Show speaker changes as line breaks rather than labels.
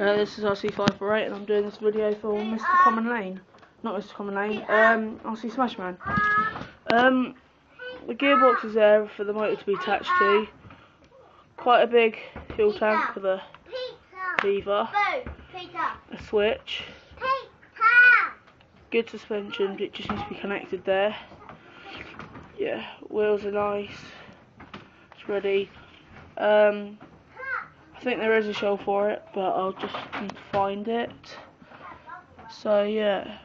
Uh, this is RC548 and I'm doing this video for Mr. Common Lane. Not Mr. Common Lane, um, RC Smasherman. Um, the gearbox is there for the motor to be attached to. Quite a big fuel tank for the lever. A switch. Good suspension, it just needs to be connected there. Yeah, wheels are nice. It's ready. Um, I think there is a show for it, but I'll just find it. So yeah,